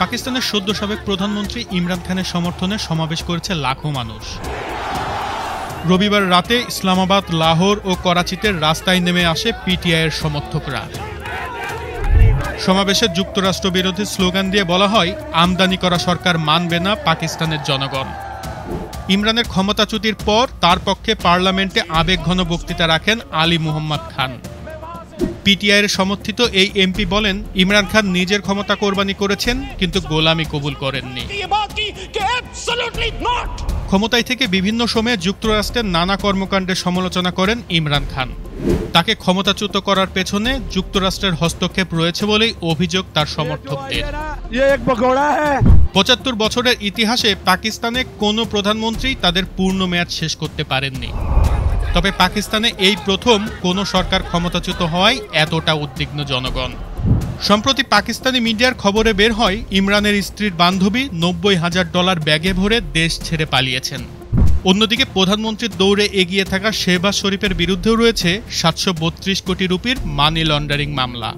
পাকিস্তানের সদ্য সাবেক প্রধানমন্ত্রী ইমরান খানের সমর্থনে সমাবেশ করেছে লাখো মানুষ। রবিবার রাতে ইসলামাবাদ, লাহোর ও করাচিতে রাস্তায় নেমে আসে পিটিআইয়ের সমর্থকরা। সমাবেশে যুক্তরাষ্ট্র বিরোধী স্লোগান দিয়ে বলা হয়, আমদানি করা সরকার মানবে না পাকিস্তানের জনগণ। ইমরানের ক্ষমতাচ্যুতির পর তার পক্ষে পার্লামেন্টে আবেগঘন বক্তৃতা রাখেন আলী মুহাম্মদ খান। পিটিআইয়ের সমর্থিত এই এমপি বলেন ইমরান খান নিজের ক্ষমতা কোরবানি করেছেন কিন্তু গোলামি কবুল করেননি। ক্ষমতায় থেকে বিভিন্ন সময়ে যুক্তরাষ্ট্রের নানা কর্মকাণ্ডের সমালোচনা করেন ইমরান খান। তাকে ক্ষমতাচ্যুত করার পেছনে যুক্তরাষ্ট্রের হস্তক্ষেপ রয়েছে বলেই অভিযোগ তার সমর্থকদের। পঁচাত্তর বছরের ইতিহাসে পাকিস্তানে কোনো প্রধানমন্ত্রী তাদের পূর্ণ মেয়াদ শেষ করতে পারেননি। তবে পাকিস্তানে এই প্রথম কোনো সরকার ক্ষমতাচ্যুত হওয়ায় এতটা উদ্বিগ্ন জনগণ। সম্প্রতি পাকিস্তানি মিডিয়ার খবরে বের হয়, ইমরানের স্ত্রীর বান্ধবী নব্বই হাজার ডলার ব্যাগে ভরে দেশ ছেড়ে পালিয়েছেন। অন্যদিকে প্রধানমন্ত্রীর দৌড়ে এগিয়ে থাকা শেহবাজ শরীফের বিরুদ্ধেও রয়েছে সাতশো বত্রিশ কোটি রুপির মানি লন্ডারিং মামলা।